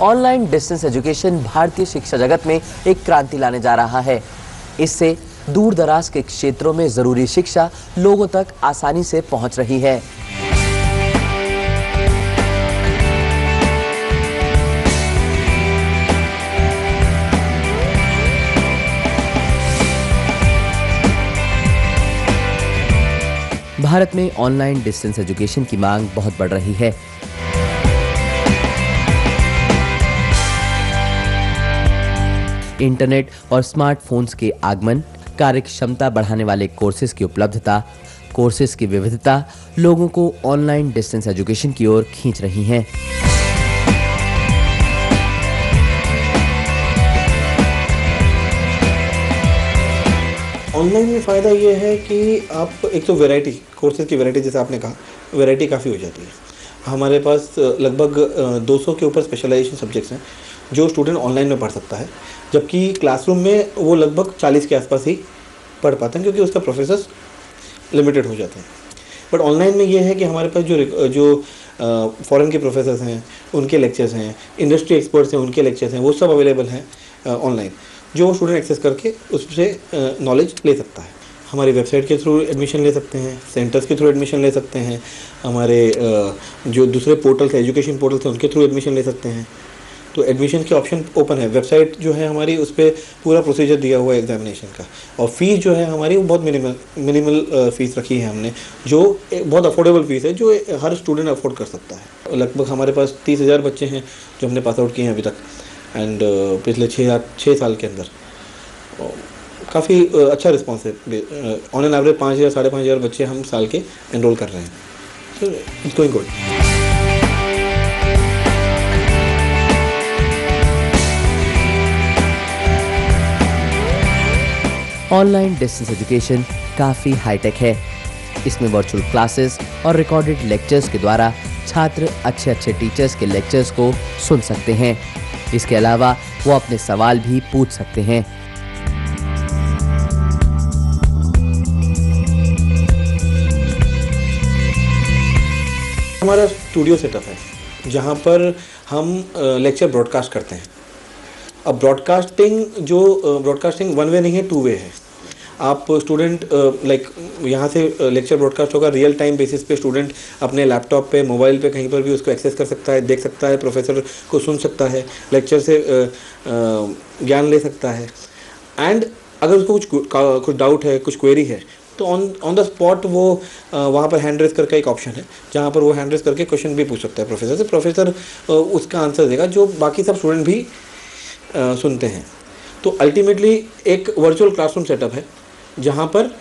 Online distance education भारतीय शिक्षा जगत में एक क्रांति लाने जा रहा है। इससे दूर दराज के क्षेत्रों में ज़रूरी शिक्षा लोगों तक आसानी से पहुँच रही है। भारत में ऑनलाइन डिस्टेंस एजुकेशन की मांग बहुत बढ़ रही है। इंटरनेट और स्मार्टफोन्स के आगमन कार्य क्षमता बढ़ाने वाले कोर्सेज की उपलब्धता कोर्सेज की विविधता लोगों को ऑनलाइन डिस्टेंस एजुकेशन की ओर खींच रही हैं। ऑनलाइन में फ़ायदा ये है कि आप, एक तो वैरायटी कोर्सेज की वैरायटी जैसे आपने कहा वैरायटी काफ़ी हो जाती है। हमारे पास लगभग 200 के ऊपर स्पेशलाइजेशन सब्जेक्ट्स हैं, जो स्टूडेंट ऑनलाइन में पढ़ सकता है, जबकि क्लासरूम में वो लगभग 40 के आसपास ही पढ़ पाते हैं, क्योंकि उसका प्रोफेसर लिमिटेड हो जाते हैं। बट ऑनलाइन में ये है कि हमारे पास जो जो फॉरेन के प्रोफेसर्स हैं, उनके लेक्चर्स हैं इंडस्ट्री एक्सपर्ट्स हैं, उनके लेक्चर्स हैं, वो सब अवेलेबल हैं ऑनलाइन जो स्टूडेंट एक्सेस करके उससे नॉलेज ले सकता है। हमारी वेबसाइट के थ्रू एडमिशन ले सकते हैं सेंटर्स के थ्रू एडमिशन ले सकते हैं, हमारे जो दूसरे पोर्टल्स एजुकेशन पोर्टल्स हैं, उनके थ्रू एडमिशन ले सकते हैं। तो एडमिशन के ऑप्शन ओपन है। वेबसाइट जो है हमारी, उस पर पूरा प्रोसीजर दिया हुआ है एग्जामिनेशन का। और फ़ीस जो है हमारी, वो बहुत मिनिमल मिनिमल फ़ीस रखी है हमने, जो बहुत अफोर्डेबल फ़ीस है, जो हर स्टूडेंट अफोर्ड कर सकता है। लगभग हमारे पास तीस हज़ार बच्चे हैं, जो हमने पास आउट किए हैं अभी तक। एंड पिछले छः छः साल के अंदर। काफ़ी अच्छा रिस्पॉन्स है। ऑन एन एवरेज पाँच हज़ार साढ़े पाँच हज़ार बच्चे हम साल के एनरोल कर रहे हैं। It's going good online distance education काफ़ी हाईटेक है। इसमें वर्चुअल क्लासेस और रिकॉर्डेड लेक्चर्स के द्वारा छात्र अच्छे अच्छे टीचर्स के लेक्चर्स को सुन सकते हैं। इसके अलावा वो अपने सवाल भी पूछ सकते हैं। हमारा स्टूडियो सेटअप है, जहाँ पर हम लेक्चर ब्रॉडकास्ट करते हैं। अब ब्रॉडकास्टिंग जो ब्रॉडकास्टिंग वन वे नहीं है टू वे है। आप स्टूडेंट लाइक यहाँ से लेक्चर ब्रॉडकास्ट होगा रियल टाइम बेसिस पे स्टूडेंट अपने लैपटॉप पे मोबाइल पे कहीं पर भी उसको एक्सेस कर सकता है, देख सकता है प्रोफेसर को सुन सकता है लेक्चर से ज्ञान ले सकता है। एंड अगर उसको कुछ कुछ डाउट है, कुछ क्वेरी है तो ऑन ऑन द स्पॉट वो वहाँ पर हैंड रेस करके एक ऑप्शन है, जहाँ पर वो हैंड रेस करके क्वेश्चन भी पूछ सकता है प्रोफेसर से। प्रोफेसर उसका आंसर देगा, जो बाकी सब स्टूडेंट भी सुनते हैं। तो अल्टीमेटली एक वर्चुअल क्लासरूम सेटअप है। जहाँ पर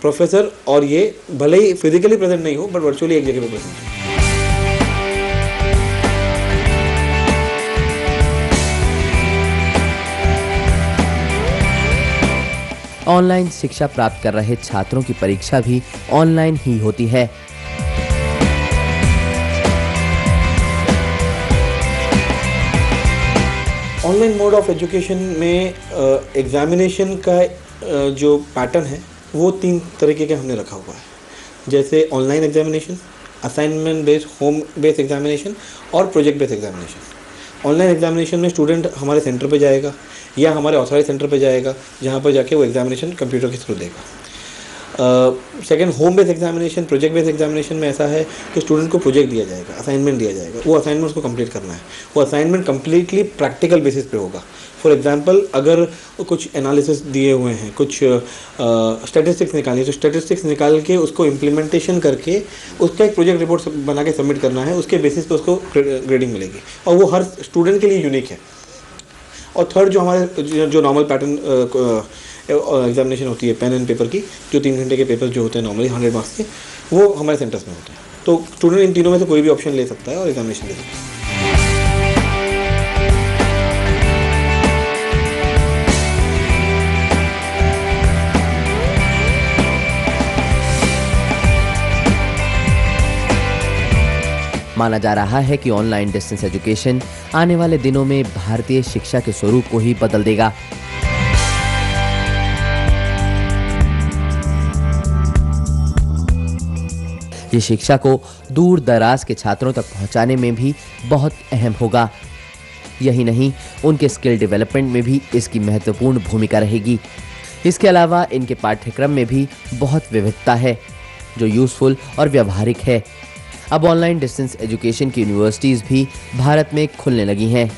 प्रोफेसर और ये भले ही फिजिकली प्रेजेंट नहीं हो बट वर्चुअली एक जगह पर प्रेजेंट है। ऑनलाइन शिक्षा प्राप्त कर रहे छात्रों की परीक्षा भी ऑनलाइन ही होती है। ऑनलाइन मोड ऑफ़ एजुकेशन में एग्जामिनेशन का जो पैटर्न है, वो तीन तरीके के हमने रखा हुआ है। जैसे online examination assignment based home based examination और project based examination online examination में स्टूडेंट हमारे सेंटर पर जाएगा या हमारे ऑथराइज सेंटर पर जाएगा, जहाँ पर जाके वो एग्जामिनेशन कंप्यूटर के थ्रू देगा। Second home based examination project based examination में ऐसा है कि स्टूडेंट को प्रोजेक्ट दिया जाएगा असाइनमेंट दिया जाएगा। वो असाइनमेंट उसको कंप्लीट करना है। वो असाइनमेंट कंप्लीटली प्रैक्टिकल बेसिस पे होगा। फॉर एग्जांपल अगर कुछ एनालिसिस दिए हुए हैं कुछ स्टेटिस्टिक्स uh, निकालनी है तो स्टेटिस्टिक्स निकाल के उसको इम्प्लीमेंटेशन करके उसका एक प्रोजेक्ट रिपोर्ट बना के सबमिट करना है। उसके बेसिस पे उसको ग्रेडिंग मिलेगी। और वो हर स्टूडेंट के लिए यूनिक है। और थर्ड जो हमारे जो नॉर्मल पैटर्न एग्जामिनेशन होती है पेन एंड पेपर की, जो तीन घंटे के पेपर जो होते हैं नॉर्मली हंड्रेड मार्क्स के, वो हमारे सेंटर्स में होते हैं। तो स्टूडेंट इन तीनों में से कोई भी ऑप्शन ले सकता है और एग्जामिनेशन ले सकता है। माना जा रहा है कि ऑनलाइन डिस्टेंस एजुकेशन आने वाले दिनों में भारतीय शिक्षा के स्वरूप को ही बदल देगा। ये शिक्षा को दूर दराज के छात्रों तक पहुँचाने में भी बहुत अहम होगा। यही नहीं, उनके स्किल डेवलपमेंट में भी इसकी महत्वपूर्ण भूमिका रहेगी। इसके अलावा इनके पाठ्यक्रम में भी बहुत विविधता है, जो यूजफुल और व्यवहारिक है। अब ऑनलाइन डिस्टेंस एजुकेशन की यूनिवर्सिटीज़ भी भारत में खुलने लगी हैं।